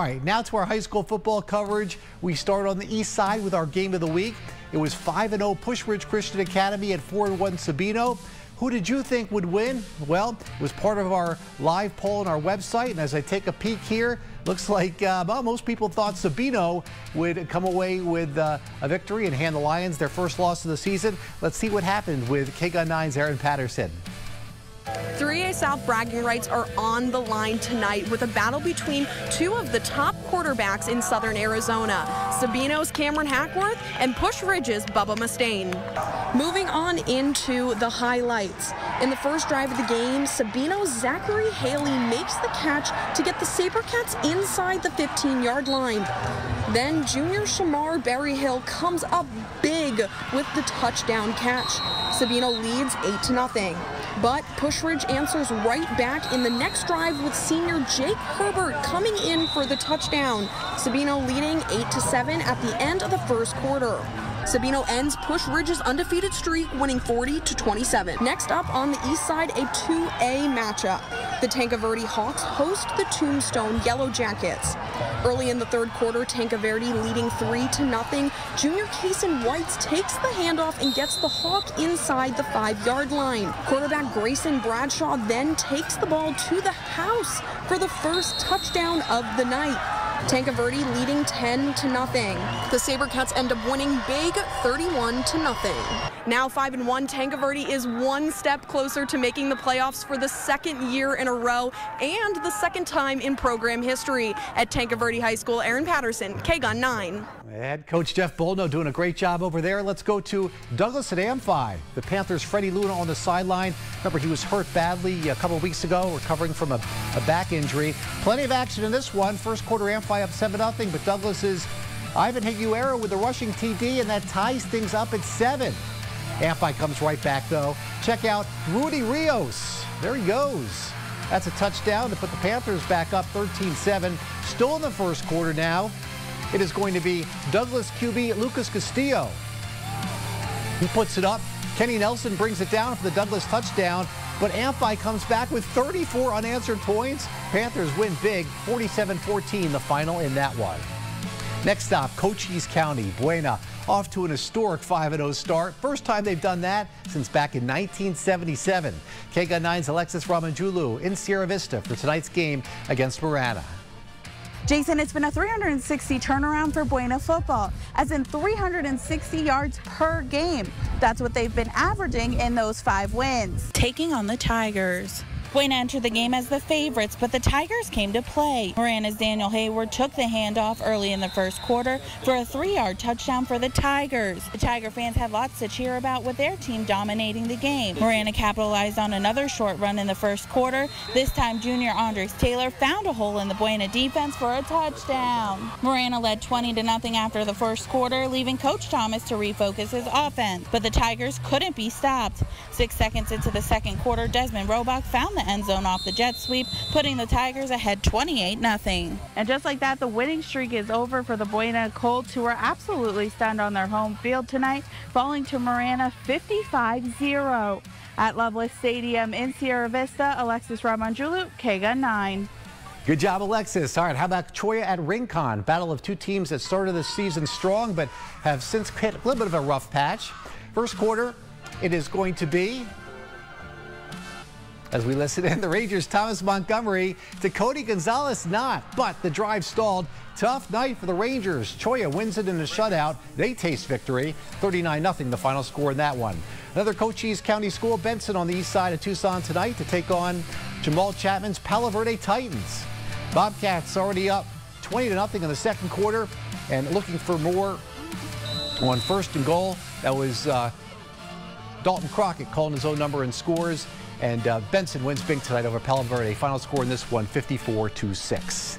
All right, now to our high school football coverage. We start on the east side with our game of the week. It was 5-0 Pusch Ridge Christian Academy at 4-1 Sabino. Who did you think would win? Well, it was part of our live poll on our website. And as I take a peek here, looks like uh, well, most people thought Sabino would come away with uh, a victory and hand the Lions their first loss of the season. Let's see what happened with KGUN 9's Aaron Patterson. 3A South bragging rights are on the line tonight with a battle between two of the top quarterbacks in southern Arizona, Sabino's Cameron Hackworth and Pusch Ridge's Bubba Mustaine. Moving on into the highlights. In the first drive of the game, Sabino's Zachary Haley makes the catch to get the SaberCats inside the 15-yard line. Then junior Shamar Berryhill comes up big with the touchdown catch. Sabino leads 8 to nothing. But Pusch Ridge answers right back in the next drive with senior Jake Herbert coming in for the touchdown. Sabino leading 8 to 7 at the end of the first quarter. Sabino ends Pusch Ridge's undefeated streak, winning 40 to 27. Next up on the east side, a 2A matchup. The Tanque Verde Hawks host the Tombstone Yellow Jackets. Early in the third quarter, Tanque Verde leading 3 to nothing. Junior Kason Whites takes the handoff and gets the Hawk inside the five-yard line. Quarterback Grayson Bradshaw then takes the ball to the house for the first touchdown of the night. Tanque Verde leading 10 to nothing. The SaberCats end up winning big 31 to nothing. Now 5 and 1, Tanque Verde is one step closer to making the playoffs for the second year in a row and the second time in program history. At Tanque Verde High School, Aaron Patterson, KGUN 9. Head coach Jeff Bolno doing a great job over there. Let's go to Douglas at Amphi. The Panthers' Freddie Luna on the sideline. Remember, he was hurt badly a couple weeks ago, recovering from a, a back injury. Plenty of action in this one. First quarter, Amphi up 7-0, but Douglas is Ivan Higuera with a rushing TD, and that ties things up at 7. Amphi comes right back, though. Check out Rudy Rios. There he goes. That's a touchdown to put the Panthers back up 13-7. Still in the first quarter now. It is going to be Douglas QB Lucas Castillo. He puts it up. Kenny Nelson brings it down for the Douglas touchdown, but Amphi comes back with 34 unanswered points. Panthers win big, 47-14 the final in that one. Next stop, Cochise County, Buena, off to an historic 5-0 start. First time they've done that since back in 1977. KGUN 9's Alexis Ramanjulu in Sierra Vista for tonight's game against Marana. Jason, it's been a 360 turnaround for Buena football, as in 360 yards per game. That's what they've been averaging in those five wins. Taking on the Tigers. Buena entered the game as the favorites, but the Tigers came to play. Marana's Daniel Hayward took the handoff early in the first quarter for a three-yard touchdown for the Tigers. The Tiger fans had lots to cheer about with their team dominating the game. Marana capitalized on another short run in the first quarter. This time, junior Andres Taylor found a hole in the Buena defense for a touchdown. Marana led 20 to nothing after the first quarter, leaving Coach Thomas to refocus his offense. But the Tigers couldn't be stopped. Six seconds into the second quarter, Desmond Robach found the the end zone off the jet sweep, putting the Tigers ahead 28-0. And just like that, the winning streak is over for the Buena Colts, who are absolutely stunned on their home field tonight, falling to Marana 55-0. At Loveless Stadium in Sierra Vista, Alexis Ramanjulu, KGUN 9. Good job, Alexis. All right, how about Cholla at Rincon? Battle of two teams that started the season strong but have since hit a little bit of a rough patch. First quarter, it is going to be as we listen in, the Rangers' Thomas Montgomery to Cody Gonzalez not, but the drive stalled. Tough night for the Rangers. Cholla wins it in a shutout. They taste victory. 39-0 the final score in that one. Another Cochise County School, Benson on the east side of Tucson tonight to take on Jamal Chapman's Palo Verde Titans. Bobcats already up 20 to nothing in the second quarter and looking for more on first and goal. That was uh, Dalton Crockett calling his own number and scores. And uh, Benson wins big tonight over Palo Verde. Final score in this one, 54 to 6.